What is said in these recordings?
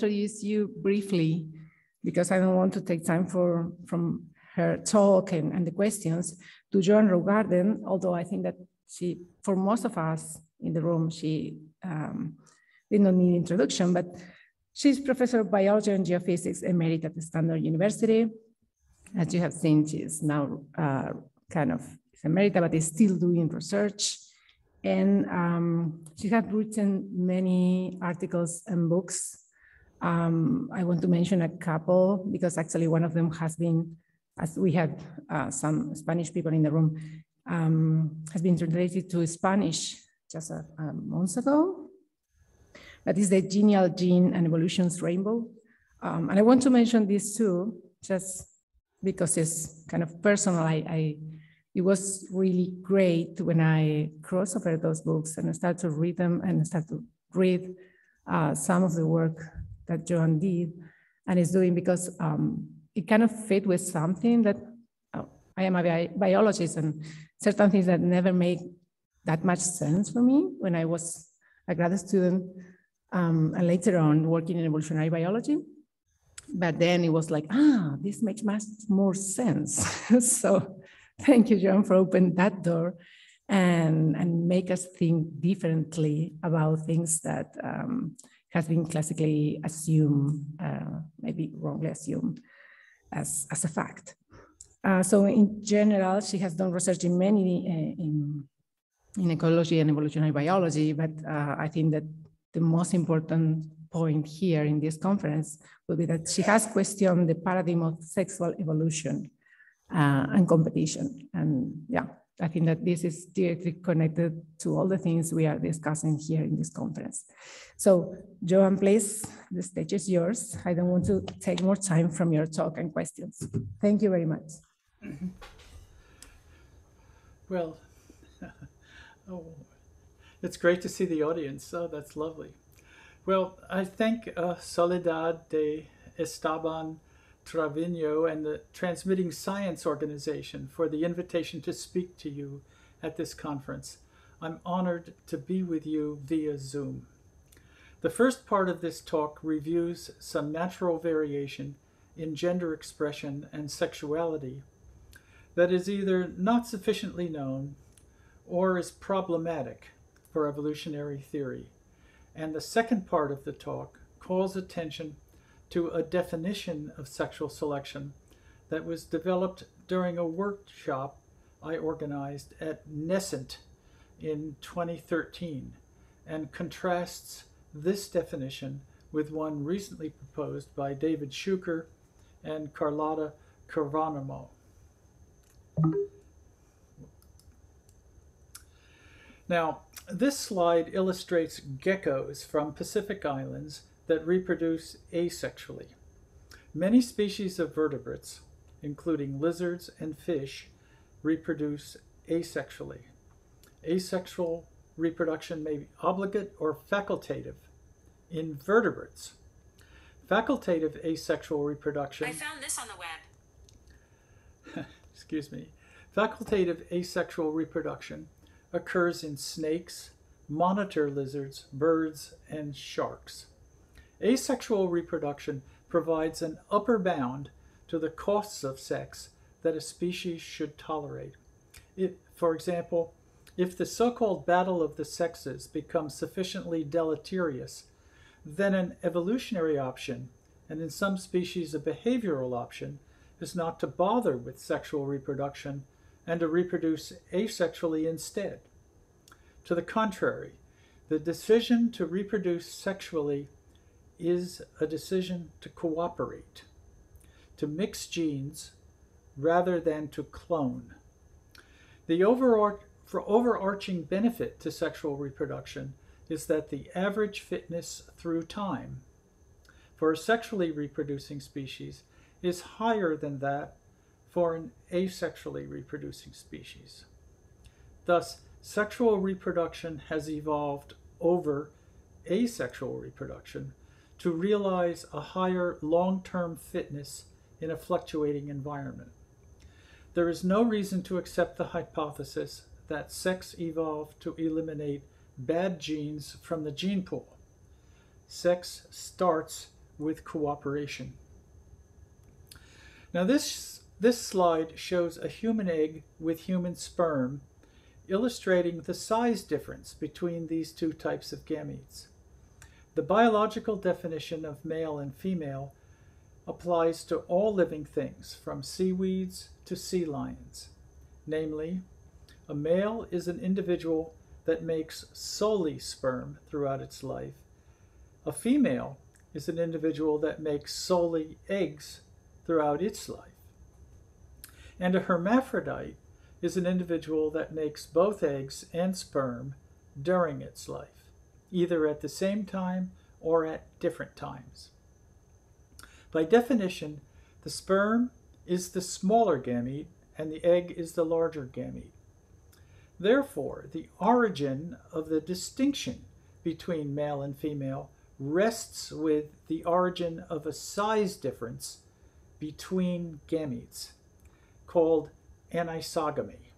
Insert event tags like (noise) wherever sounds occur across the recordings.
introduce you briefly because I don't want to take time for from her talk and, and the questions to Joan Roughgarden, although I think that she, for most of us in the room, she um, did not need introduction, but she's professor of biology and geophysics emerita at the Stanford University. As you have seen, she is now uh, kind of emerita, but is still doing research. And um, she has written many articles and books. Um, I want to mention a couple because actually one of them has been, as we had uh, some Spanish people in the room, um, has been translated to Spanish just a, a month ago. That is the genial gene and evolution's rainbow. Um, and I want to mention this too, just because it's kind of personal. I, I it was really great when I crossed over those books and I started to read them and start to read uh, some of the work that Joan did and is doing because um, it kind of fit with something that uh, I am a bi biologist and certain things that never made that much sense for me when I was a grad student um, and later on working in evolutionary biology. But then it was like, ah, this makes much more sense. (laughs) so Thank you, John, for opening that door and, and make us think differently about things that um, has been classically assumed, uh, maybe wrongly assumed as, as a fact. Uh, so in general, she has done research in many, uh, in, in ecology and evolutionary biology, but uh, I think that the most important point here in this conference will be that she has questioned the paradigm of sexual evolution uh, and competition. And yeah, I think that this is directly connected to all the things we are discussing here in this conference. So Joan, please, the stage is yours. I don't want to take more time from your talk and questions. Thank you very much. Well, (laughs) oh, it's great to see the audience. Oh, that's lovely. Well, I thank uh, Soledad de Esteban Trivigno and the Transmitting Science Organization for the invitation to speak to you at this conference. I'm honored to be with you via Zoom. The first part of this talk reviews some natural variation in gender expression and sexuality that is either not sufficiently known or is problematic for evolutionary theory. And the second part of the talk calls attention to a definition of sexual selection that was developed during a workshop I organized at NESCENT in 2013 and contrasts this definition with one recently proposed by David Shuker and Carlotta Kvarnemo. Now, this slide illustrates geckos from Pacific Islands that reproduce asexually. Many species of vertebrates, including lizards and fish, reproduce asexually. Asexual reproduction may be obligate or facultative in vertebrates. Facultative asexual reproduction. I found this on the web. (laughs) excuse me. Facultative asexual reproduction occurs in snakes, monitor lizards, birds, and sharks. Asexual reproduction provides an upper bound to the costs of sex that a species should tolerate. It, for example, if the so-called battle of the sexes becomes sufficiently deleterious, then an evolutionary option, and in some species a behavioral option, is not to bother with sexual reproduction and to reproduce asexually instead. To the contrary, the decision to reproduce sexually is a decision to cooperate, to mix genes rather than to clone. The for overarching benefit to sexual reproduction is that the average fitness through time for a sexually reproducing species is higher than that for an asexually reproducing species. Thus, sexual reproduction has evolved over asexual reproduction to realize a higher long-term fitness in a fluctuating environment. There is no reason to accept the hypothesis that sex evolved to eliminate bad genes from the gene pool. Sex starts with cooperation. Now this, this slide shows a human egg with human sperm, illustrating the size difference between these two types of gametes. The biological definition of male and female applies to all living things, from seaweeds to sea lions. Namely, a male is an individual that makes solely sperm throughout its life. A female is an individual that makes solely eggs throughout its life. And a hermaphrodite is an individual that makes both eggs and sperm during its life, either at the same time or at different times. By definition, the sperm is the smaller gamete and the egg is the larger gamete. Therefore, the origin of the distinction between male and female rests with the origin of a size difference between gametes, called anisogamy.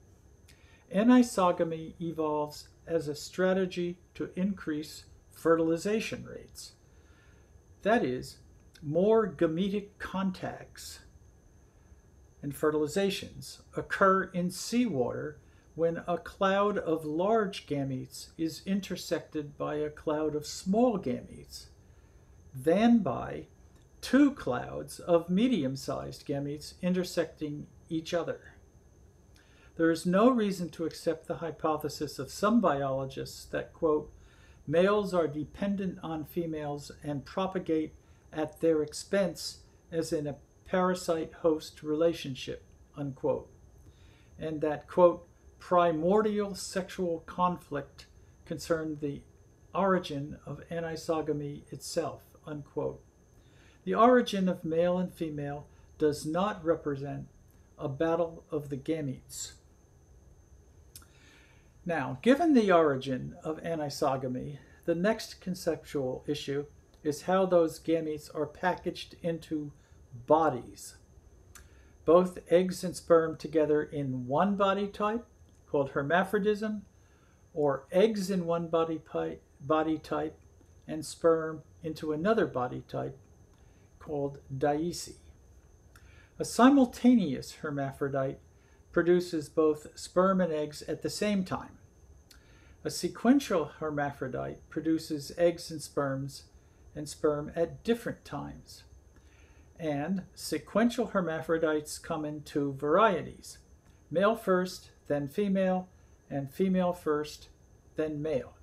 Anisogamy evolves as a strategy to increase fertilization rates. That is, more gametic contacts and fertilizations occur in seawater when a cloud of large gametes is intersected by a cloud of small gametes than by two clouds of medium-sized gametes intersecting each other. There is no reason to accept the hypothesis of some biologists that, quote, males are dependent on females and propagate at their expense as in a parasite-host relationship, unquote, and that, quote, primordial sexual conflict concerned the origin of anisogamy itself, unquote. The origin of male and female does not represent a battle of the gametes. Now, given the origin of anisogamy, the next conceptual issue is how those gametes are packaged into bodies. Both eggs and sperm together in one body type, called hermaphrodism, or eggs in one body, body type and sperm into another body type, called dioecy. A simultaneous hermaphrodite produces both sperm and eggs at the same time. A sequential hermaphrodite produces eggs and sperms and sperm at different times. And sequential hermaphrodites come in two varieties, male first, then female, and female first, then male.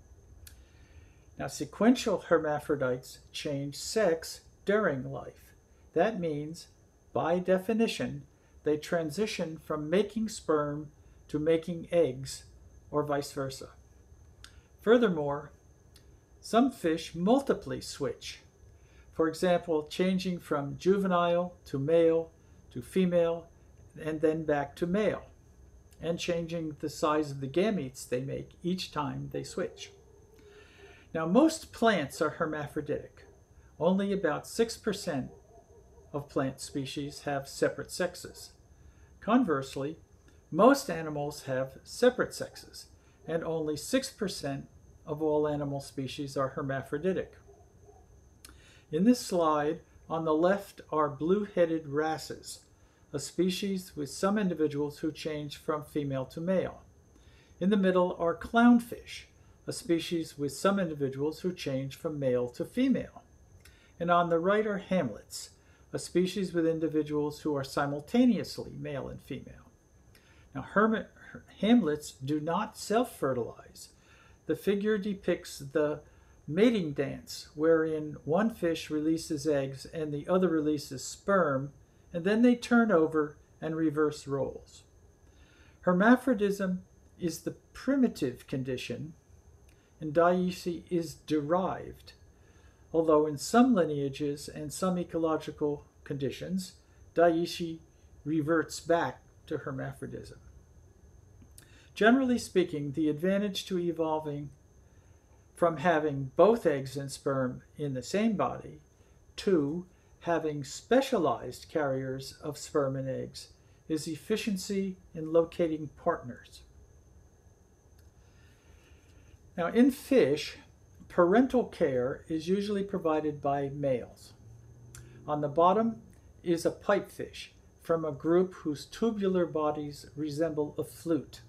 Now, sequential hermaphrodites change sex during life. That means, by definition, they transition from making sperm to making eggs, or vice versa. Furthermore, some fish multiply switch. For example, changing from juvenile to male to female and then back to male, and changing the size of the gametes they make each time they switch. Now, most plants are hermaphroditic. Only about 6% of plant species have separate sexes. Conversely, most animals have separate sexes, and only 6% of all animal species are hermaphroditic. In this slide, on the left are blue-headed wrasses, a species with some individuals who change from female to male. In the middle are clownfish, a species with some individuals who change from male to female. And on the right are hamlets, a species with individuals who are simultaneously male and female. Now, hermit, hamlets do not self-fertilize. The figure depicts the mating dance, wherein one fish releases eggs and the other releases sperm, and then they turn over and reverse roles. Hermaphrodism is the primitive condition and dioecy is derived, although in some lineages and some ecological conditions, dioecy reverts back to hermaphrodism. Generally speaking, the advantage to evolving from having both eggs and sperm in the same body to having specialized carriers of sperm and eggs is efficiency in locating partners. Now, in fish, parental care is usually provided by males. On the bottom is a pipefish from a group whose tubular bodies resemble a flute.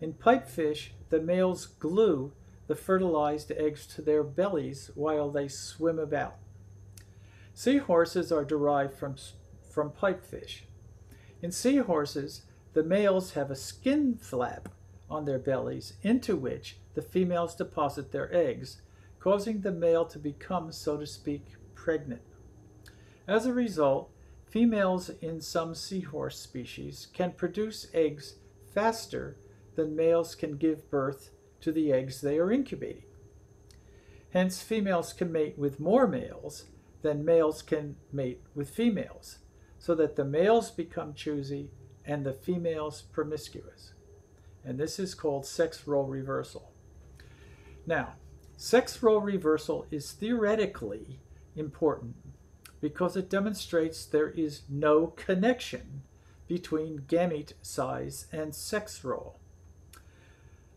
In pipefish, the males glue the fertilized eggs to their bellies while they swim about. Seahorses are derived from, from pipefish. In seahorses, the males have a skin flap on their bellies into which the females deposit their eggs, causing the male to become, so to speak, pregnant. As a result, females in some seahorse species can produce eggs faster than males can give birth to the eggs they are incubating. Hence, females can mate with more males than males can mate with females, so that the males become choosy and the females promiscuous. And this is called sex role reversal. Now, sex role reversal is theoretically important because it demonstrates there is no connection between gamete size and sex role.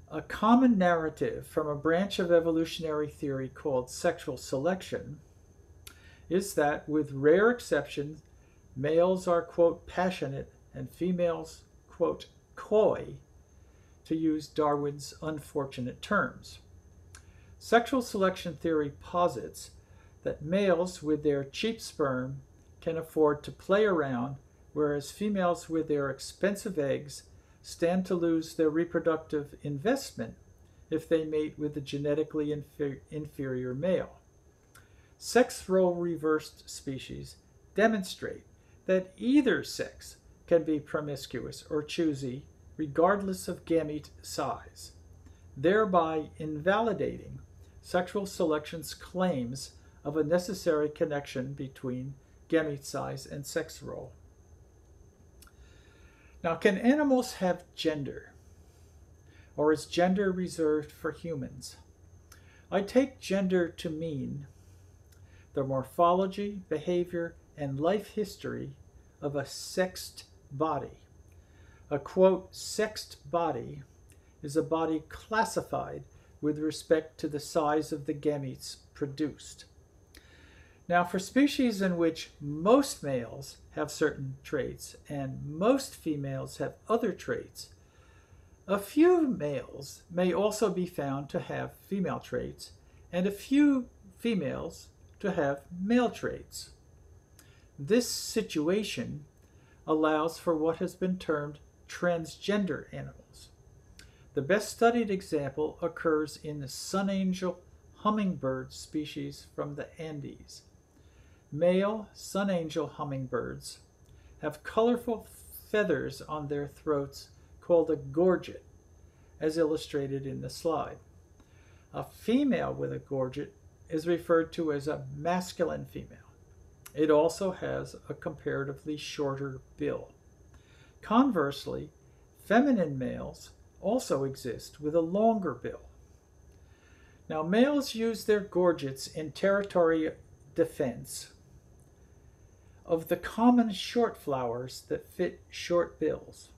A common narrative from a branch of evolutionary theory called sexual selection is that, with rare exceptions, males are, quote, passionate and females, quote, coy, to use Darwin's unfortunate terms. Sexual selection theory posits that males with their cheap sperm can afford to play around, whereas females with their expensive eggs stand to lose their reproductive investment if they mate with a genetically infer inferior male. Sex role reversed species demonstrate that either sex can be promiscuous or choosy regardless of gamete size, thereby invalidating sexual selection's claims of a necessary connection between gamete size and sex role. Now, can animals have gender? Or is gender reserved for humans? I take gender to mean the morphology, behavior, and life history of a sexed body. A quote, sexed body is a body classified with respect to the size of the gametes produced. Now, for species in which most males have certain traits and most females have other traits, a few males may also be found to have female traits and a few females to have male traits. This situation allows for what has been termed transgender animals. The best studied example occurs in the sun angel hummingbird species from the Andes. Male sun angel hummingbirds have colorful feathers on their throats called a gorget, as illustrated in the slide. A female with a gorget is referred to as a masculine female. It also has a comparatively shorter bill. Conversely, feminine males also exist with a longer bill. Now, males use their gorgets in territory defense of the common short flowers that fit short bills.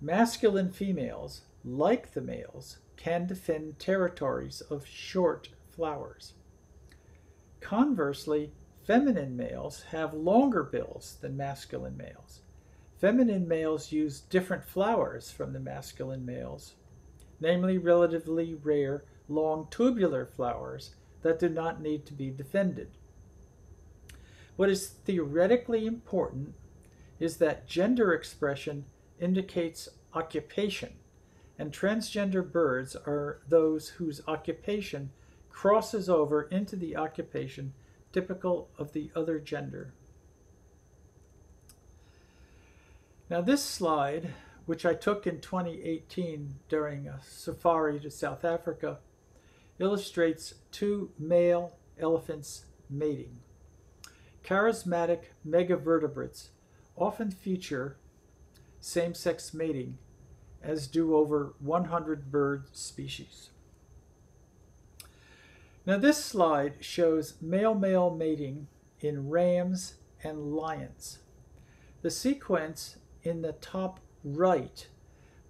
Masculine females, like the males, can defend territories of short flowers. Conversely, feminine males have longer bills than masculine males. Feminine males use different flowers from the masculine males, namely relatively rare long tubular flowers that do not need to be defended. What is theoretically important is that gender expression indicates occupation, and transgender birds are those whose occupation crosses over into the occupation typical of the other gender. Now this slide, which I took in 2018 during a safari to South Africa, illustrates two male elephants mating. Charismatic megavertebrates often feature same-sex mating, as do over 100 bird species. Now this slide shows male-male mating in rams and lions. The sequence in the top right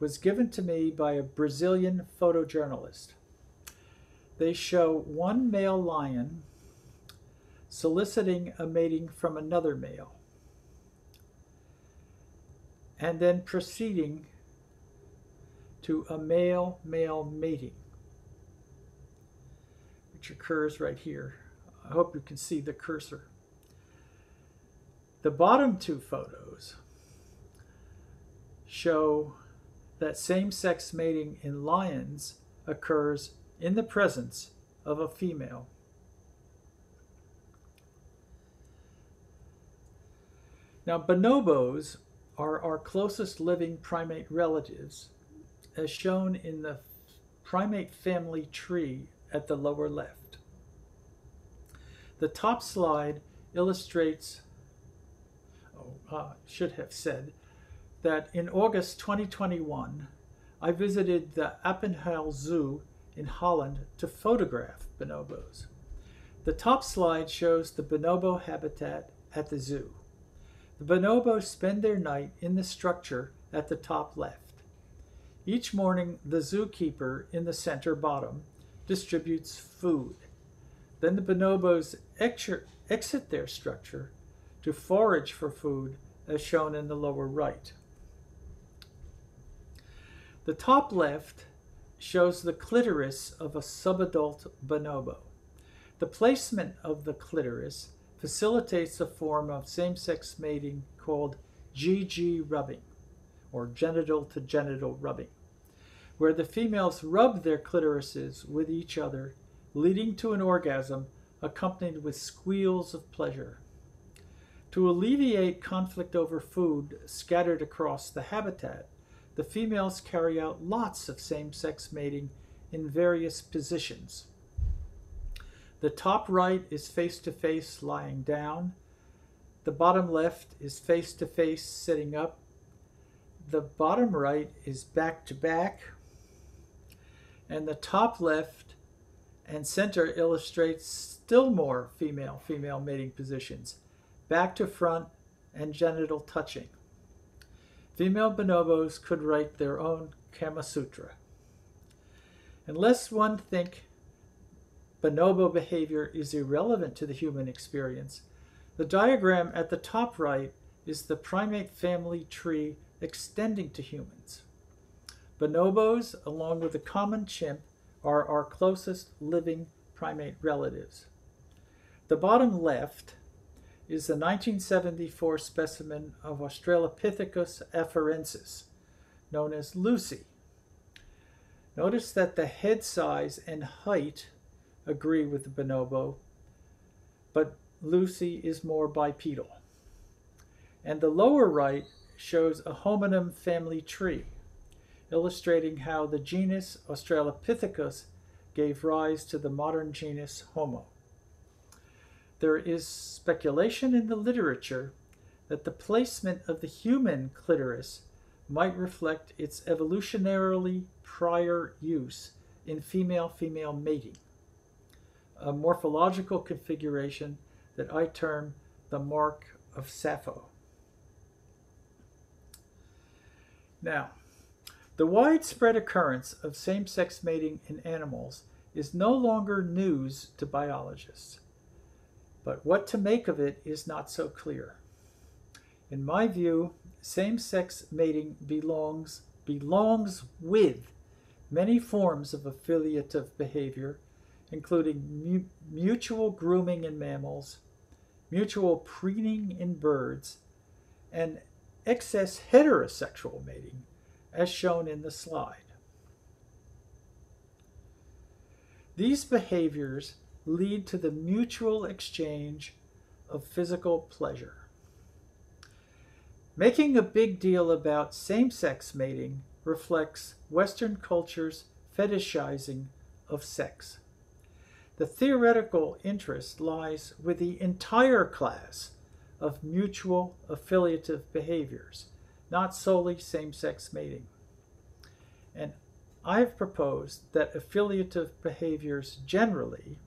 was given to me by a Brazilian photojournalist. they show one male lion soliciting a mating from another male and then proceeding to a male male mating, which occurs right here. I hope you can see the cursor. The bottom two photos show that same sex mating in lions occurs in the presence of a female. Now, bonobos are our closest living primate relatives, as shown in the primate family tree at the lower left. The top slide illustrates, oh, uh, should have said, that in August 2021, I visited the Apenheul Zoo in Holland to photograph bonobos. The top slide shows the bonobo habitat at the zoo. The bonobos spend their night in the structure at the top left. Each morning, the zookeeper in the center bottom distributes food. Then the bonobos exit their structure to forage for food as shown in the lower right. The top left shows the clitoris of a subadult bonobo. The placement of the clitoris facilitates a form of same-sex mating called GG rubbing, or genital to genital rubbing, where the females rub their clitorises with each other, leading to an orgasm accompanied with squeals of pleasure. To alleviate conflict over food scattered across the habitat, the females carry out lots of same-sex mating in various positions. The top right is face-to-face lying down. The bottom left is face-to-face sitting up. The bottom right is back-to-back. And the top left and center illustrates still more female-female mating positions, back to front and genital touching. Female bonobos could write their own Kama Sutra. Unless one think bonobo behavior is irrelevant to the human experience, the diagram at the top right is the primate family tree extending to humans. Bonobos, along with the common chimp, are our closest living primate relatives. The bottom left is the 1974 specimen of Australopithecus afarensis, known as Lucy. Notice that the head size and height agree with the bonobo, but Lucy is more bipedal. And the lower right shows a hominin family tree, illustrating how the genus Australopithecus gave rise to the modern genus Homo. There is speculation in the literature that the placement of the human clitoris might reflect its evolutionarily prior use in female-female mating, a morphological configuration that I term the mark of Sappho. Now, the widespread occurrence of same-sex mating in animals is no longer news to biologists but what to make of it is not so clear. In my view, same-sex mating belongs, belongs with many forms of affiliative behavior, including mu mutual grooming in mammals, mutual preening in birds, and excess heterosexual mating, as shown in the slide. These behaviors lead to the mutual exchange of physical pleasure. Making a big deal about same-sex mating reflects Western culture's fetishizing of sex. The theoretical interest lies with the entire class of mutual affiliative behaviors, not solely same-sex mating. And I've proposed that affiliative behaviors generally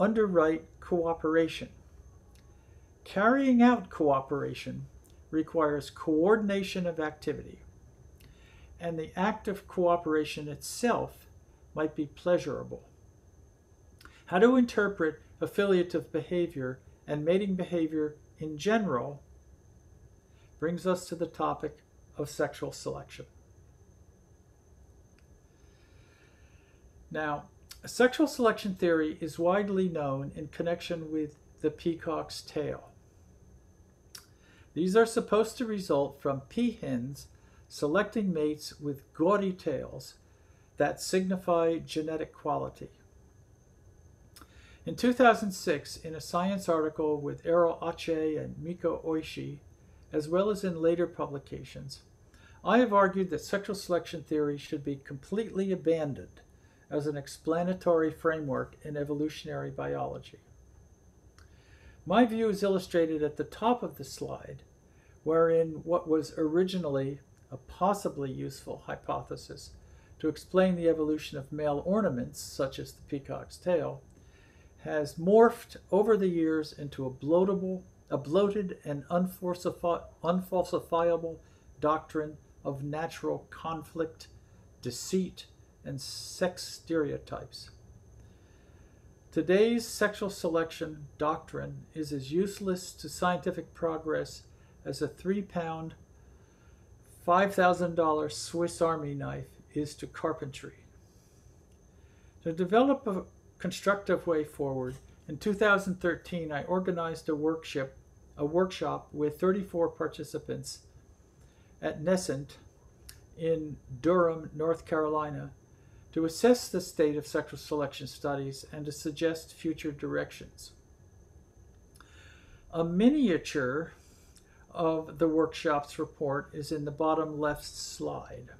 underwrite cooperation. Carrying out cooperation requires coordination of activity, and the act of cooperation itself might be pleasurable. how to interpret affiliative behavior and mating behavior in general brings us to the topic of sexual selection. Now, sexual selection theory is widely known in connection with the peacock's tail. These are supposed to result from peahens selecting mates with gaudy tails that signify genetic quality. In 2006, in a science article with Erol Akçay and Meeko Oishi, as well as in later publications, I have argued that sexual selection theory should be completely abandoned as an explanatory framework in evolutionary biology. My view is illustrated at the top of the slide, wherein what was originally a possibly useful hypothesis to explain the evolution of male ornaments, such as the peacock's tail, has morphed over the years into a bloatable, a bloated and unfalsifiable doctrine of natural conflict, deceit, and sex stereotypes. Today's sexual selection doctrine is as useless to scientific progress as a three pound, $5,000 Swiss Army knife is to carpentry. To develop a constructive way forward, in 2013 I organized a workshop, a workshop with 34 participants at NESCENT in Durham, North Carolina, to assess the state of sexual selection studies and to suggest future directions. A miniature of the workshop's report is in the bottom left slide.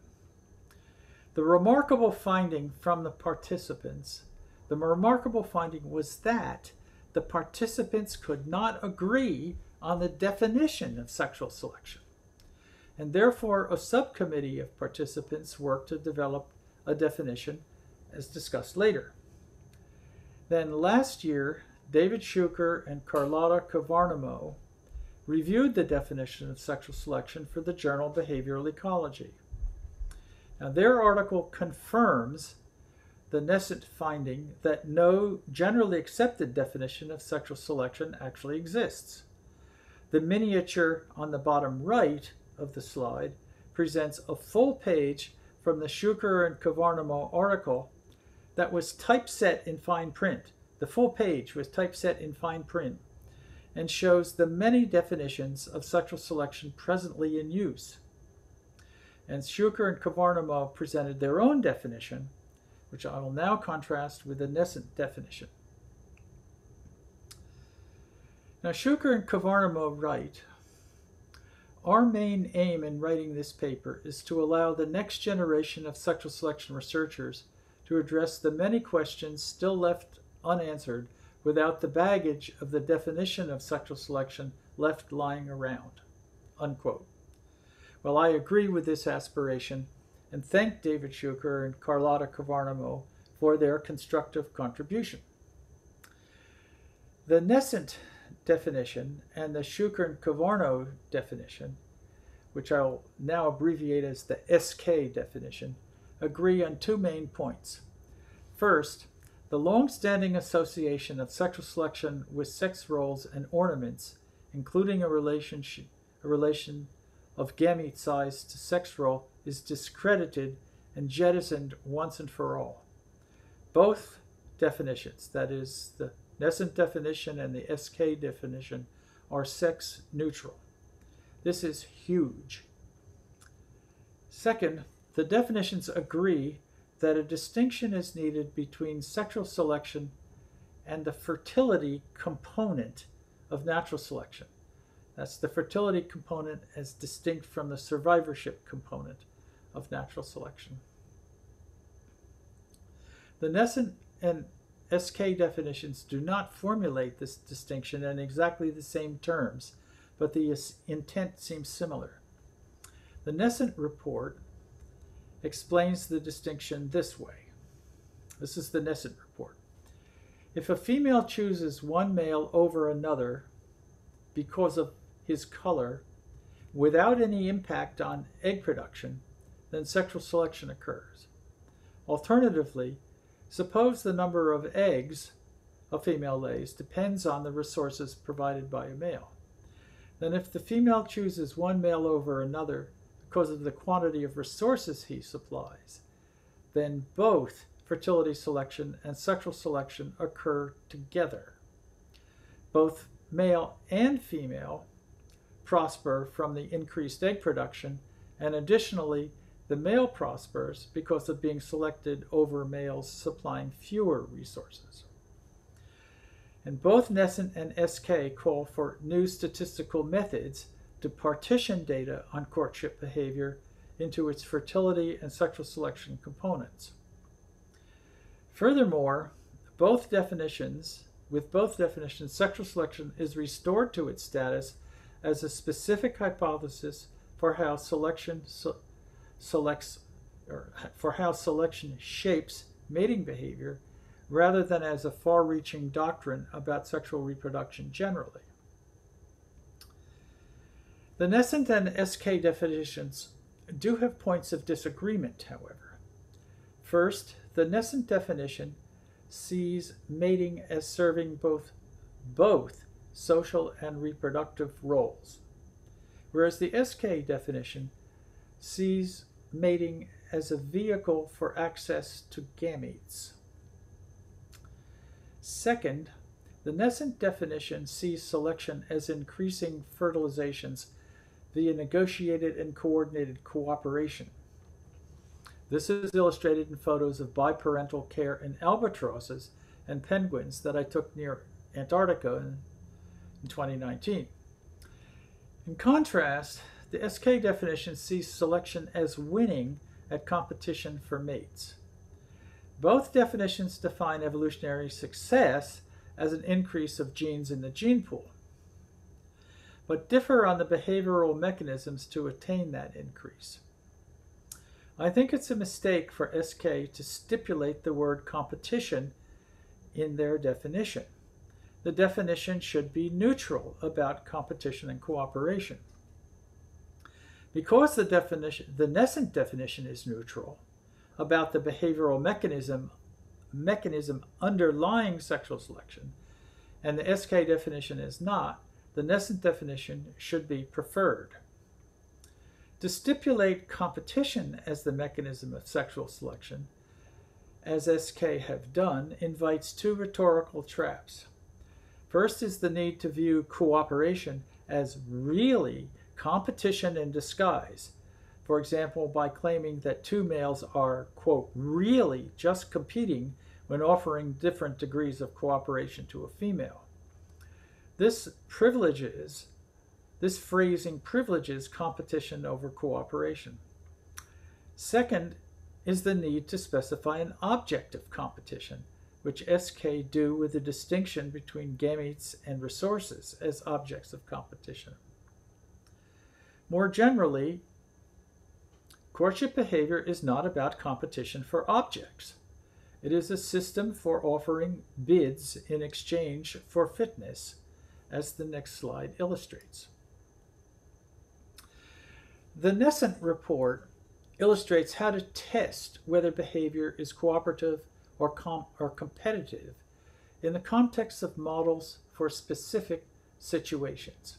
The remarkable finding from the participants, the remarkable finding was that the participants could not agree on the definition of sexual selection. And therefore, a subcommittee of participants worked to develop a definition as discussed later. Then last year, David Shuker and Carlotta Kvarnemo reviewed the definition of sexual selection for the journal Behavioral Ecology. Now, their article confirms the NESCENT finding that no generally accepted definition of sexual selection actually exists. The miniature on the bottom right of the slide presents a full page from the Shuker and Kvarnemo article that was typeset in fine print. The full page was typeset in fine print and shows the many definitions of sexual selection presently in use. And Shuker and Kvarnemo presented their own definition, which I will now contrast with the NESCENT definition. Now, Shuker and Kvarnemo write, our main aim in writing this paper is to allow the next generation of sexual selection researchers to address the many questions still left unanswered without the baggage of the definition of sexual selection left lying around. Unquote. Well, I agree with this aspiration and thank David Shuker and Carlotta Kvarnemo for their constructive contribution. The NESCENT definition and the Kvarnemo definition, which I'll now abbreviate as the SK definition, agree on two main points. First, the long-standing association of sexual selection with sex roles and ornaments, including a relationship, a relation of gamete size to sex role, is discredited and jettisoned once and for all. Both definitions, that is, the NESCENT definition and the SK definition, are sex neutral. This is huge. Second, the definitions agree that a distinction is needed between sexual selection and the fertility component of natural selection. That's the fertility component as distinct from the survivorship component of natural selection. The NESCENT and SK definitions do not formulate this distinction in exactly the same terms, but the intent seems similar. The NESCENT report explains the distinction this way. This is the NESCENT report. If a female chooses one male over another because of his color without any impact on egg production, then sexual selection occurs. Alternatively, suppose the number of eggs a female lays depends on the resources provided by a male. Then, if the female chooses one male over another because of the quantity of resources he supplies, then both fertility selection and sexual selection occur together. Both male and female prosper from the increased egg production, and additionally, the male prospers because of being selected over males supplying fewer resources. And both Nescent and SK call for new statistical methods to partition data on courtship behavior into its fertility and sexual selection components. Furthermore, both definitions, with both definitions, sexual selection is restored to its status as a specific hypothesis for how selection so selects or for how selection shapes mating behavior rather than as a far-reaching doctrine about sexual reproduction generally. The Nescent and SK definitions do have points of disagreement, however. First, the Nescent definition sees mating as serving both both social and reproductive roles, whereas the SK definition sees mating as a vehicle for access to gametes. Second, the Nescent definition sees selection as increasing fertilizations via negotiated and coordinated cooperation. This is illustrated in photos of biparental care in albatrosses and penguins that I took near Antarctica in, in 2019. In contrast, the SK definition sees selection as winning at competition for mates. Both definitions define evolutionary success as an increase of genes in the gene pool, but differ on the behavioral mechanisms to attain that increase. I think it's a mistake for SK to stipulate the word competition in their definition. The definition should be neutral about competition and cooperation. Because the definition, the Nescent definition is neutral about the behavioral mechanism mechanism underlying sexual selection, and the SK definition is not, the Nescent definition should be preferred. To stipulate competition as the mechanism of sexual selection, as SK have done, invites two rhetorical traps. First is the need to view cooperation as really competition in disguise. For example, by claiming that two males are, quote, really just competing when offering different degrees of cooperation to a female. This privileges this phrasing privileges competition over cooperation. Second is the need to specify an object of competition, which SK do with the distinction between gametes and resources as objects of competition. More generally, courtship behavior is not about competition for objects. It is a system for offering bids in exchange for fitness, as the next slide illustrates. The Nescent report illustrates how to test whether behavior is cooperative or, com or competitive in the context of models for specific situations.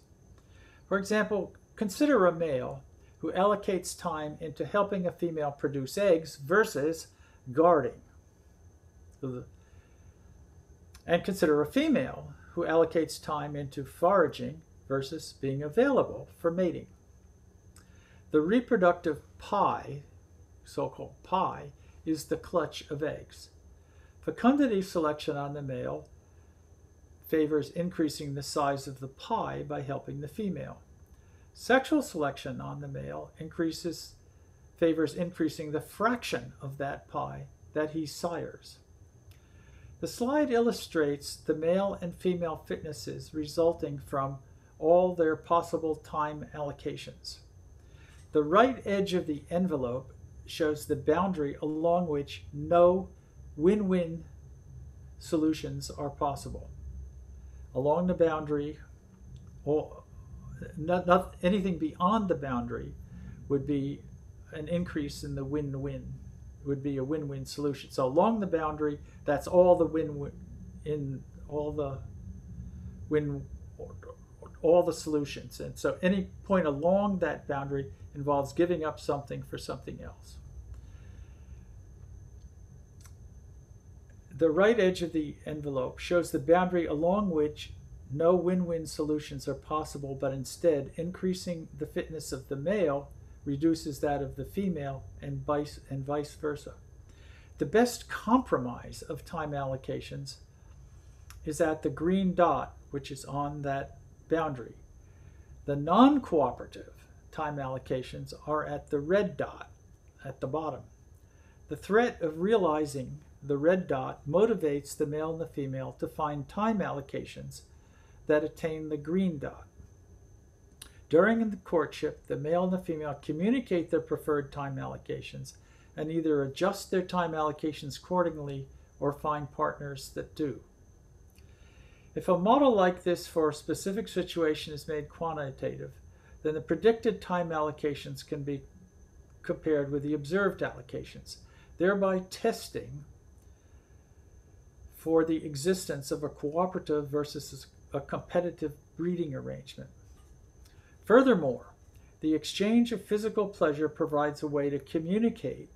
For example, consider a male who allocates time into helping a female produce eggs versus guarding. And consider a female who allocates time into foraging versus being available for mating. The reproductive pie, so-called pie, is the clutch of eggs. Fecundity selection on the male favors increasing the size of the pie by helping the female. Sexual selection on the male increases favors increasing the fraction of that pie that he sires. The slide illustrates the male and female fitnesses resulting from all their possible time allocations. The right edge of the envelope shows the boundary along which no win-win solutions are possible. Along the boundary, or not, not anything beyond the boundary would be an increase in the win-win, would be a win-win solution. So along the boundary, that's all the win-win in all the win all the solutions. And so any point along that boundary involves giving up something for something else. The right edge of the envelope shows the boundary along which no win-win solutions are possible, but instead increasing the fitness of the male reduces that of the female and vice, and vice versa. The best compromise of time allocations is at the green dot, which is on that boundary. The non-cooperative time allocations are at the red dot at the bottom. The threat of realizing the red dot motivates the male and the female to find time allocations that attain the green dot. During the courtship, the male and the female communicate their preferred time allocations and either adjust their time allocations accordingly or find partners that do. If a model like this for a specific situation is made quantitative, then the predicted time allocations can be compared with the observed allocations, thereby testing for the existence of a cooperative versus a competitive breeding arrangement. Furthermore, the exchange of physical pleasure provides a way to communicate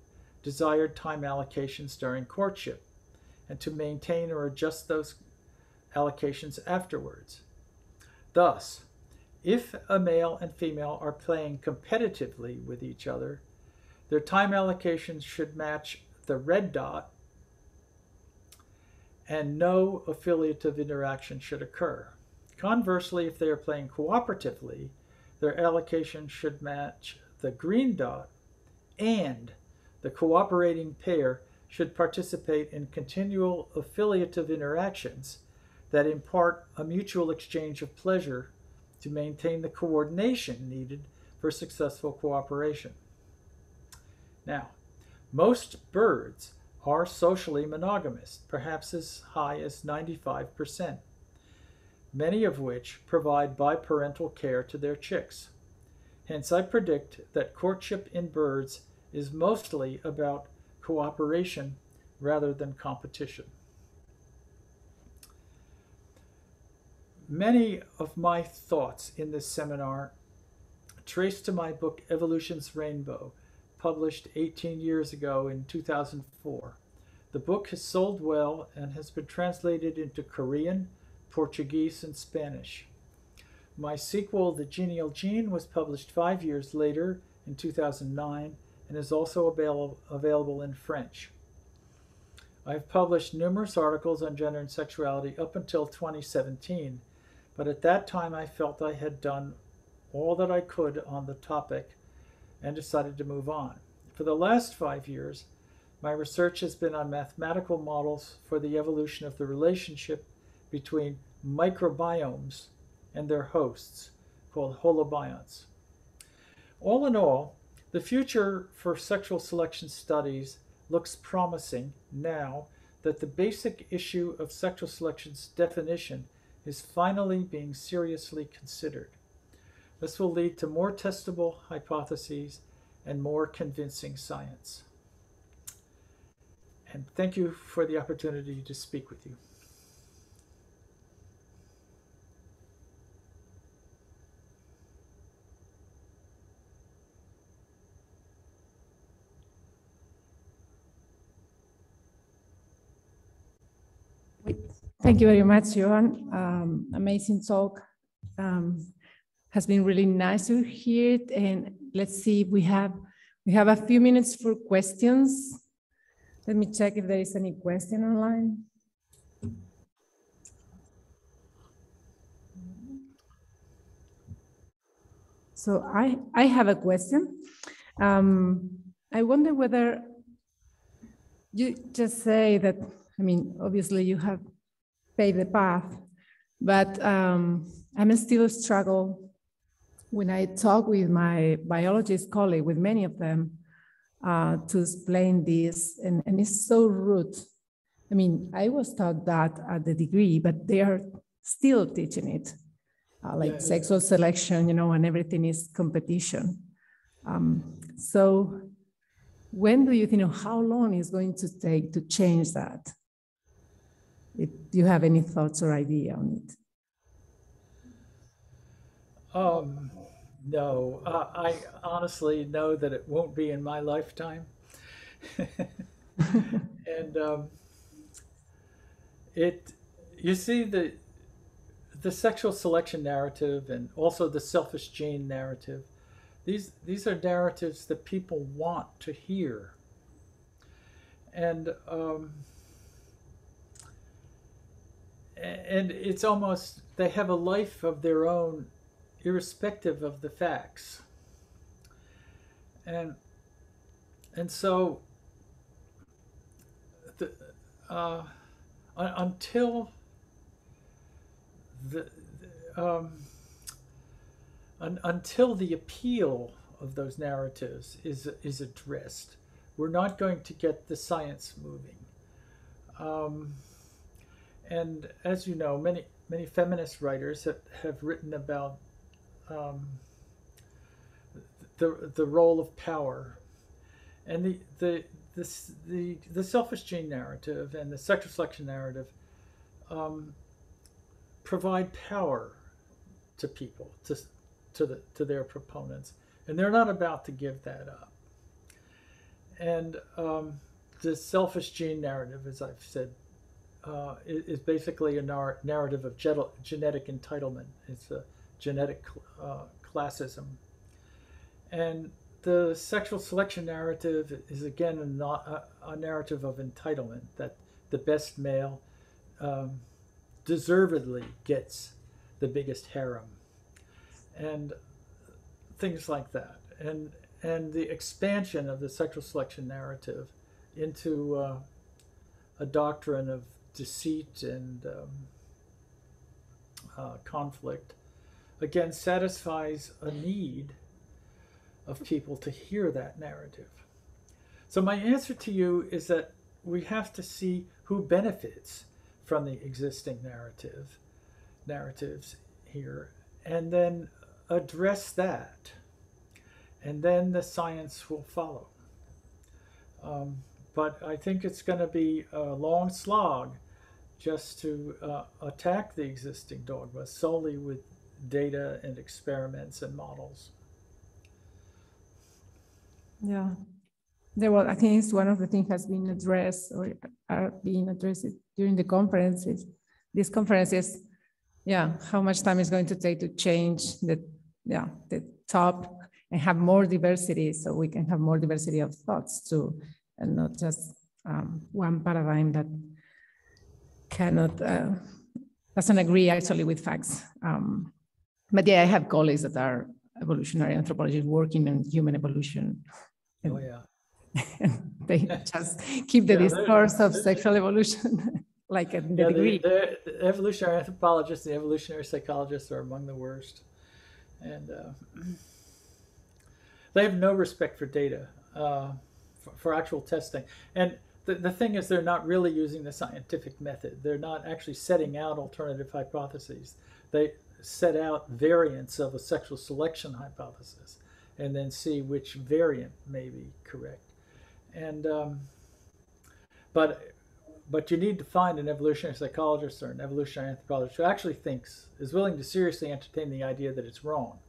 desired time allocations during courtship and to maintain or adjust those allocations afterwards. Thus, if a male and female are playing competitively with each other, their time allocations should match the red dot and no affiliative interaction should occur. Conversely, if they are playing cooperatively, their allocation should match the green dot and the cooperating pair should participate in continual affiliative interactions that impart a mutual exchange of pleasure to maintain the coordination needed for successful cooperation. Now, most birds are socially monogamous, perhaps as high as 95%, many of which provide biparental care to their chicks. Hence, I predict that courtship in birds is mostly about cooperation rather than competition. Many of my thoughts in this seminar trace to my book Evolution's Rainbow, published 18 years ago in 2004. The book has sold well and has been translated into Korean, Portuguese, and Spanish. My sequel, The Genial Gene, was published five years later in 2009 and is also avail available in French. I have published numerous articles on gender and sexuality up until 2017 but at that time, I felt I had done all that I could on the topic and decided to move on. For the last five years, my research has been on mathematical models for the evolution of the relationship between microbiomes and their hosts, called holobionts. All in all, the future for sexual selection studies looks promising now that the basic issue of sexual selection's definition is finally being seriously considered. This will lead to more testable hypotheses and more convincing science. And thank you for the opportunity to speak with you. Thank you very much, Joan. Um, amazing talk. Um, has been really nice to hear it. And let's see, if we have we have a few minutes for questions. Let me check if there is any question online. So I, I have a question. Um, I wonder whether you just say that, I mean, obviously you have paved the path. But um, I'm still struggle when I talk with my biologist colleague, with many of them, uh, to explain this, and, and it's so rude. I mean, I was taught that at the degree, but they are still teaching it, uh, like yeah, sexual yeah. selection, you know, and everything is competition. Um, so, when do you think, you know, how long is going to take to change that? If you have any thoughts or idea on it. Um, no, uh, I honestly know that it won't be in my lifetime. (laughs) and um, it, you see the the sexual selection narrative and also the selfish gene narrative. These these are narratives that people want to hear. And um, and it's almost they have a life of their own irrespective of the facts and and so the, uh, until the, um, un, until the appeal of those narratives is is addressed, we're not going to get the science moving. Um, and as you know, many many feminist writers have, have written about um, the the role of power, and the the this the the selfish gene narrative and the sexual selection narrative um, provide power to people to to the to their proponents, and they're not about to give that up. And um, the selfish gene narrative, as I've said uh, is, basically a nar- narrative of genetic entitlement. It's a genetic uh, classism. And the sexual selection narrative is again a, a, narrative of entitlement that the best male um, deservedly gets the biggest harem and things like that. And, and the expansion of the sexual selection narrative into uh, a doctrine of deceit and um, uh, conflict, again, satisfies a need of people to hear that narrative. So, my answer to you is that we have to see who benefits from the existing narrative narratives here and then address that and then the science will follow um, but i think it's going to be a long slog just to uh, attack the existing dogma solely with data and experiments and models. Yeah, there was. I think it's one of the things has been addressed or are being addressed during the conferences. These conferences, yeah, how much time is going to take to change the, yeah, the top and have more diversity, so we can have more diversity of thoughts too, and not just um, one paradigm that cannot uh, doesn't agree actually with facts. Um, but yeah, I have colleagues that are evolutionary anthropologists working on human evolution. Oh yeah. (laughs) they (laughs) just keep the yeah, discourse of sexual evolution (laughs) like a the degree. The, the, evolutionary anthropologists and evolutionary psychologists are among the worst, and uh, they have no respect for data, uh, for, for actual testing, and the, the thing is they're not really using the scientific method. They're not actually setting out alternative hypotheses. They set out variants of a sexual selection hypothesis and then see which variant may be correct. And um, but but you need to find an evolutionary psychologist or an evolutionary anthropologist who actually thinks is willing to seriously entertain the idea that it's wrong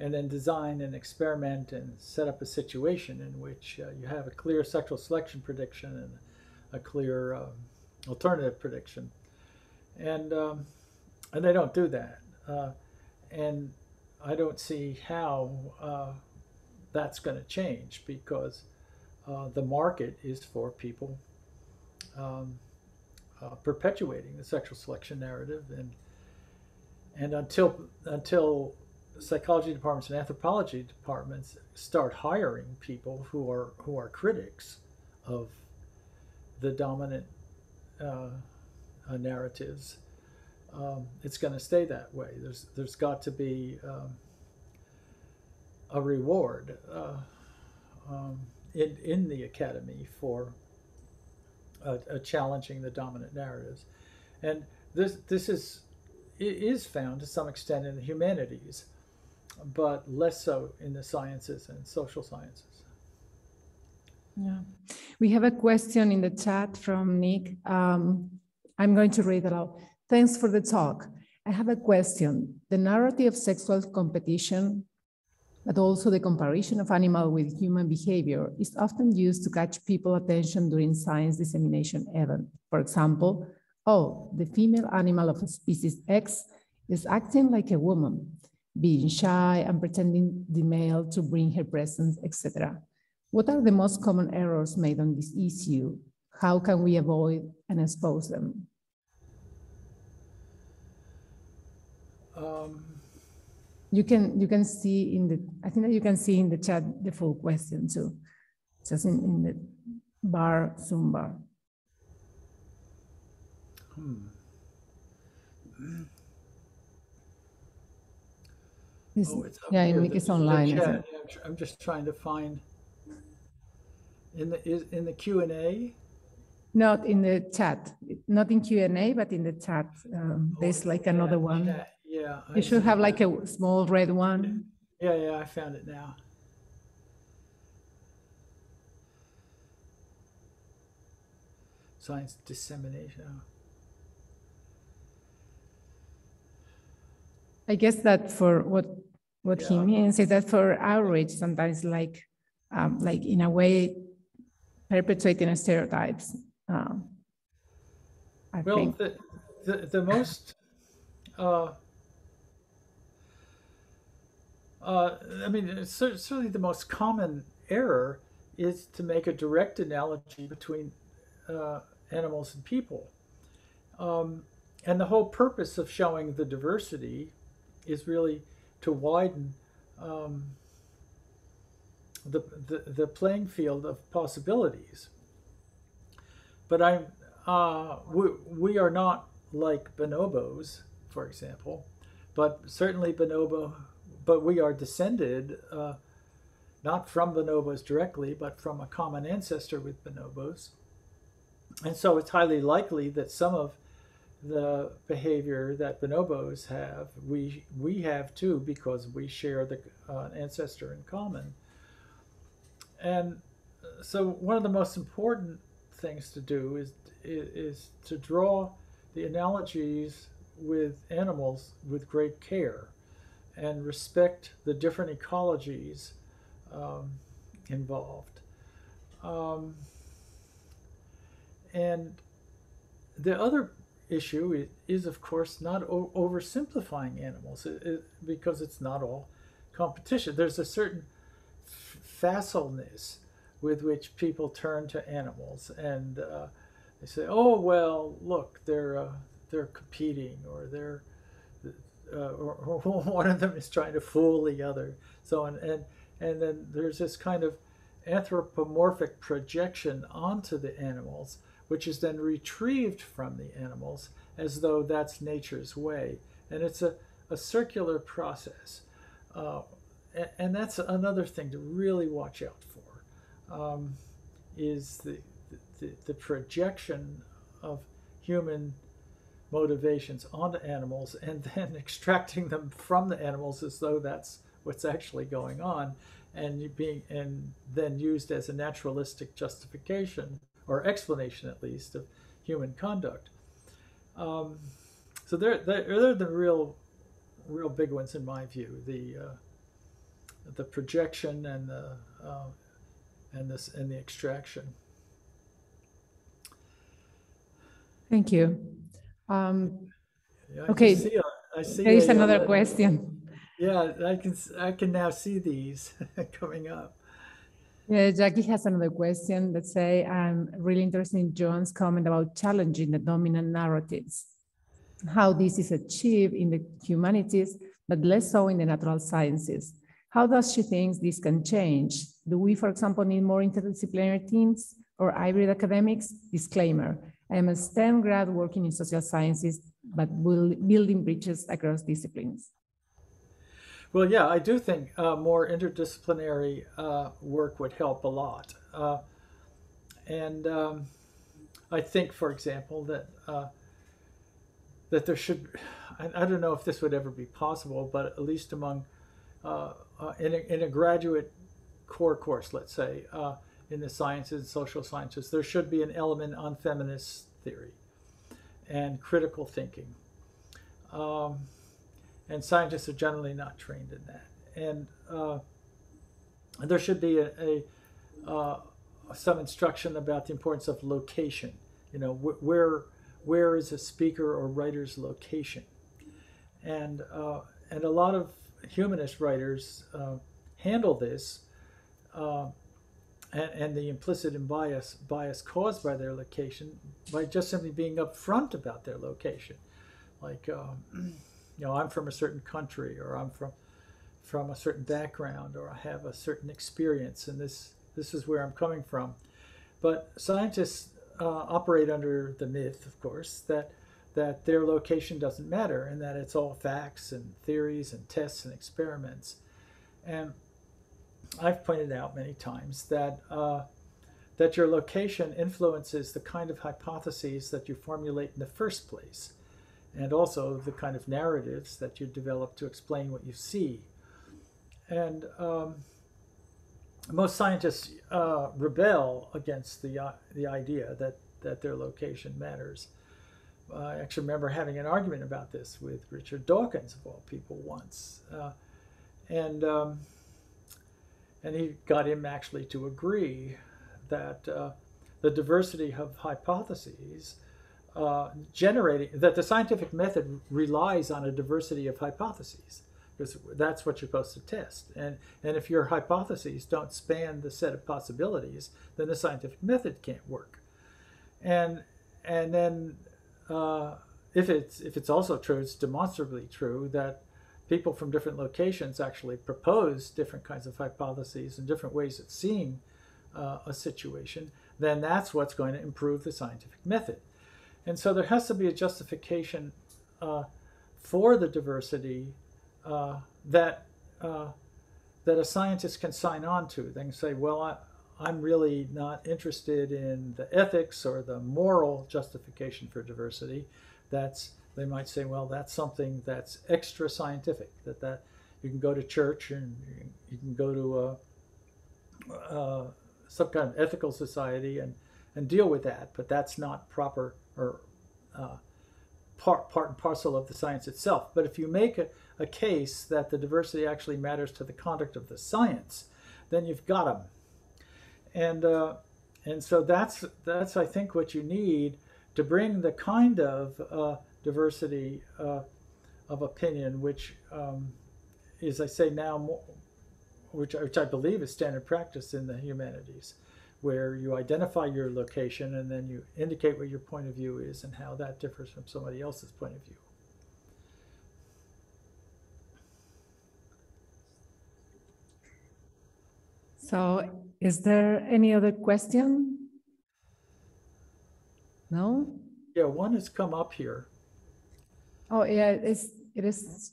and then design an experiment and set up a situation in which uh, you have a clear sexual selection prediction and a clear um, alternative prediction. And, um, and they don't do that. Uh, and I don't see how uh, that's going to change because uh, the market is for people um, uh, perpetuating the sexual selection narrative and and until until psychology departments and anthropology departments start hiring people who are who are critics of the dominant uh, narratives, um, it's going to stay that way. There's there's got to be um, a reward uh, um, in in the academy for uh, uh, challenging the dominant narratives, and this this is is found to some extent in the humanities but less so in the sciences and social sciences. Yeah, we have a question in the chat from Nick. Um, I'm going to read aloud. Thanks for the talk. I have a question. The narrative of sexual competition, but also the comparison of animal with human behavior is often used to catch people attention during science dissemination event. For example, oh, the female animal of a species X is acting like a woman, being shy and pretending the male to bring her presence, etc. What are the most common errors made on this issue? How can we avoid and expose them? Um, you can you can see in the I think that you can see in the chat the full question too, just in, in the bar Zoom bar. Hmm. oh, yeah, here, make it online. Yeah, I'm just trying to find in the is in the Q and A. Not in the chat, not in Q and A, but in the chat. Um, oh, there's like another one. Yeah, yeah. You should have like a small red one. Yeah, yeah, I found it now. Science dissemination. I guess that for what what yeah. he means is that for outreach, sometimes like um, like in a way perpetuating stereotypes. Um, I well, think. The, the, the most, uh, uh, I mean, certainly the most common error is to make a direct analogy between uh, animals and people. Um, and the whole purpose of showing the diversity is really to widen um, the, the, the playing field of possibilities. But I'm, uh, we, we are not like bonobos, for example, but certainly bonobo, but we are descended uh, not from bonobos directly, but from a common ancestor with bonobos. And so it's highly likely that some of the behavior that bonobos have, we, we have too, because we share the uh, ancestor in common. And so one of the most important things to do is, is to draw the analogies with animals with great care and respect the different ecologies um, involved. Um, and the other issue is, of course, not oversimplifying animals it, it, because it's not all competition. There's a certain facileness with which people turn to animals, and uh, they say, "Oh well, look, they're uh, they're competing, or they're uh, or, (laughs) or, one of them is trying to fool the other." So and and and then there's this kind of anthropomorphic projection onto the animals, which is then retrieved from the animals as though that's nature's way, and it's a a circular process. Uh, and that's another thing to really watch out for um, is the, the, the projection of human motivations onto animals and then (laughs) extracting them from the animals as though that's what's actually going on and being and then used as a naturalistic justification or explanation at least of human conduct um, so they're, they're, they're the real real big ones in my view the uh, the projection and the uh, and this and the extraction. Thank you. Um, yeah, okay, see a, I see there is a, another uh, question. Yeah, I can I can now see these (laughs) coming up. Yeah, Jackie has another question Let's say, I'm really interested in Joan's comment about challenging the dominant narratives, how this is achieved in the humanities, but less so in the natural sciences. How does she think this can change? Do we, for example, need more interdisciplinary teams or hybrid academics? Disclaimer, I am a STEM grad working in social sciences, but building bridges across disciplines. Well, yeah, I do think uh, more interdisciplinary uh, work would help a lot. Uh, and um, I think, for example, that uh, that there should, I, I, don't know if this would ever be possible, but at least among uh, uh, in, a, in a graduate core course, let's say, in the sciences, social sciences, there should be an element on feminist theory. and critical thinking. Um, and scientists are generally not trained in that. And uh, there should be a, a uh, some instruction about the importance of location. You know, wh- where where is a speaker or writer's location? And uh, and a lot of humanist writers uh, handle this uh, and, and, the implicit and bias bias caused by their location by just simply being upfront about their location, like um, (clears throat) you know I'm from a certain country or I'm from from a certain background or I have a certain experience and this this is where I'm coming from. But scientists uh, operate under the myth, of course, that that their location doesn't matter and that it's all facts and theories and tests and experiments. And I've pointed out many times that uh, that your location influences the kind of hypotheses that you formulate in the first place, and also the kind of narratives that you develop to explain what you see. And um, most scientists uh, rebel against the uh, the idea that that their location matters. I actually remember having an argument about this with Richard Dawkins, of all people, once, uh, and um, and he got him actually to agree that uh, the diversity of hypotheses uh, generating that the scientific method relies on a diversity of hypotheses because that's what you're supposed to test. And, and if your hypotheses don't span the set of possibilities, then the scientific method can't work. And, and then uh, if, it's, if it's also true, it's demonstrably true that people from different locations actually propose different kinds of hypotheses and different ways of seeing uh, a situation, then that's what's going to improve the scientific method. And so there has to be a justification uh, for the diversity uh, that uh, that a scientist can sign on to. They can say, "Well, I, I'm really not interested in the ethics or the moral justification for diversity." That's they might say, "Well, that's something that's extra scientific. That that you can go to church and you can go to a, a, some kind of ethical society and and deal with that, but that's not proper or uh, part part and parcel of the science itself. But if you make a a case that the diversity actually matters to the conduct of the science, then you've got them. And uh, and so that's that's I think what you need to bring the kind of uh, diversity uh, of opinion, which um, is I say now, more, which which I believe is standard practice in the humanities, where you identify your location and then you indicate what your point of view is and how that differs from somebody else's point of view. So is there any other question? No? Yeah, one has come up here. Oh, yeah, it's, it is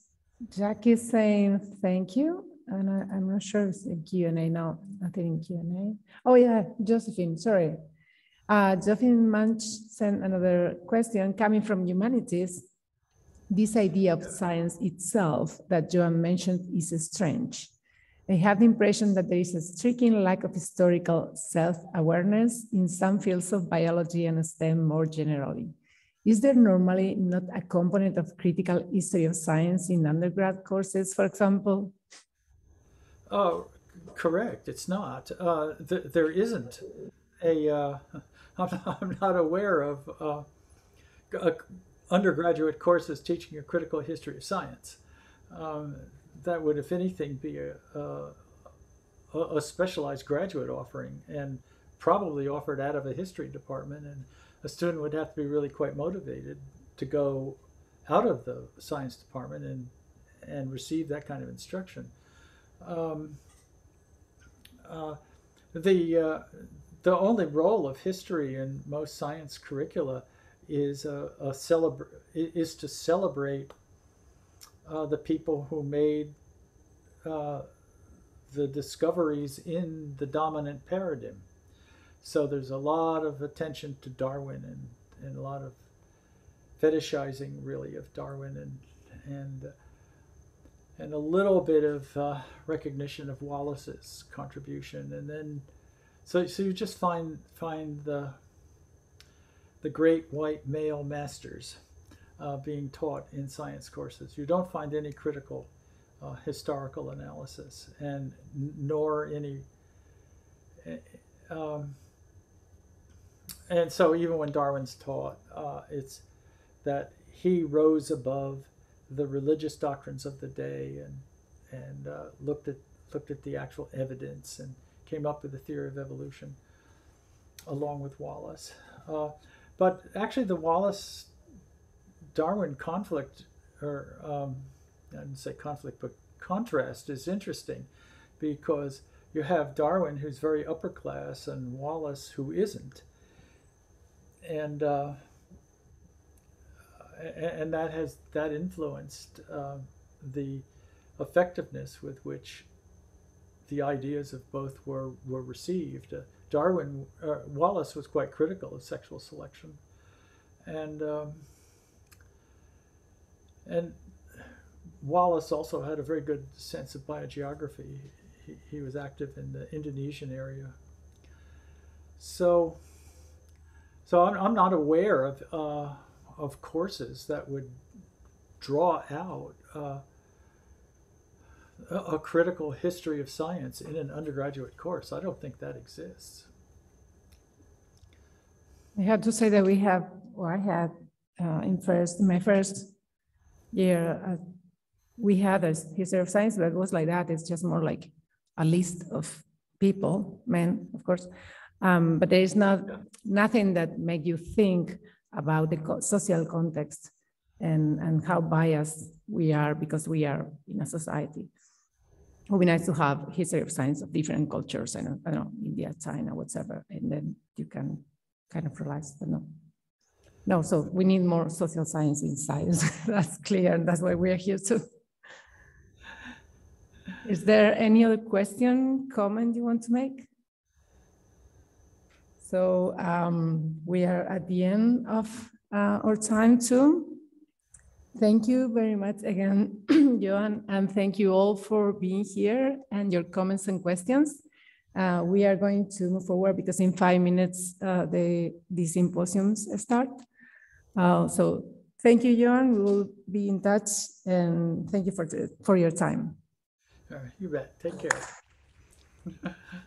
Jackie saying thank you. And I, am not sure it's a Q&A. No, nothing in Q&A. Oh, yeah, Josephine, sorry. Uh, Josephine Munch sent another question coming from humanities. This idea of science itself that Joan mentioned is strange. I have the impression that there is a striking lack of historical self-awareness in some fields of biology and STEM more generally. Is there normally not a component of critical history of science in undergrad courses, for example? Oh, correct. It's not. Uh, th there isn't a. Uh, (laughs) I'm, I'm not aware of uh, undergraduate courses teaching a critical history of science. Um, that would, if anything, be a, a, a specialized graduate offering and probably offered out of a history department. And a student would have to be really quite motivated to go out of the science department and and receive that kind of instruction. Um, uh, the uh, the only role of history in most science curricula is a, a celebra- is to celebrate uh, the people who made uh, the discoveries in the dominant paradigm. So there's a lot of attention to Darwin and, and a lot of fetishizing, really, of Darwin and and and a little bit of uh, recognition of Wallace's contribution, and then so so you just find find the the great white male masters uh, being taught in science courses. You don't find any critical uh, historical analysis, and nor any. eh, Um, and so, even when Darwin's taught, uh, it's that he rose above the religious doctrines of the day and and uh, looked at looked at the actual evidence and came up with the theory of evolution along with Wallace. Uh, but actually, the Wallace Darwin conflict, or um, I didn't say conflict, but contrast is interesting because you have Darwin, who's very upper class, and Wallace, who isn't. And uh, and that has that influenced uh, the effectiveness with which the ideas of both were were received. Uh, Darwin uh, Wallace was quite critical of sexual selection, and um, and Wallace also had a very good sense of biogeography. He, he was active in the Indonesian area. So, so I'm, I'm not aware of uh, of courses that would draw out uh, a, critical history of science in an undergraduate course. I don't think that exists. I have to say that we have, or I had uh, in first, my first year, uh, we had a history of science, but it was like that. It's just more like a list of people, men, of course. Um, but there is not nothing that make you think about the co- social context and, and how biased we are because we are in a society. It would be nice to have history of science of different cultures, I don't, I don't know, India, China, whatever, and then you can kind of realize, but no. No, so we need more social science in science. (laughs) That's clear, and that's why we're here too. Is there any other question, comment you want to make? So um, we are at the end of uh, our time too. Thank you very much again, (clears throat) Joan, and thank you all for being here and your comments and questions. Uh, we are going to move forward because in five minutes uh, the, the symposiums start. Uh, so thank you, Joan. We will be in touch and thank you for, for your time. Right, you bet. Take care. (laughs)